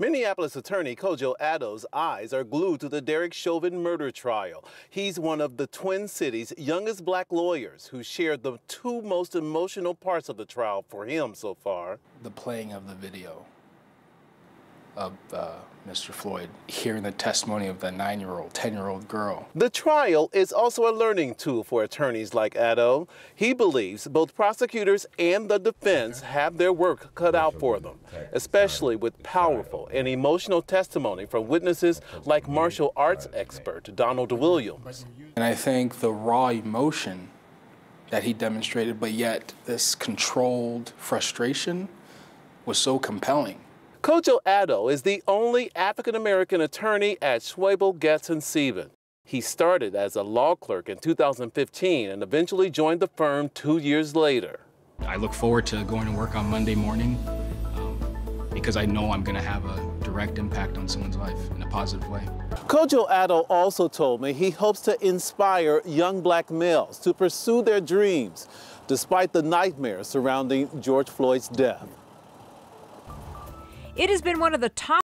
Minneapolis attorney Kojo Addo's eyes are glued to the Derek Chauvin murder trial. He's one of the Twin Cities' youngest black lawyers who shared the two most emotional parts of the trial for him so far. The playing of the video of uh, Mr. Floyd, hearing the testimony of the nine year old, 10 year old girl. The trial is also a learning tool for attorneys like Addo. He believes both prosecutors and the defense have their work cut out for them, especially with powerful and emotional testimony from witnesses like martial arts expert Donald Williams. And I think the raw emotion that he demonstrated, but yet this controlled frustration was so compelling. Kojo Addo is the only African American attorney at Schwebel, Goetz, and Sieben. He started as a law clerk in 2015 and eventually joined the firm two years later. I look forward to going to work on Monday morning um, because I know I'm going to have a direct impact on someone's life in a positive way. Kojo Addo also told me he hopes to inspire young black males to pursue their dreams despite the nightmares surrounding George Floyd's death. It has been one of the top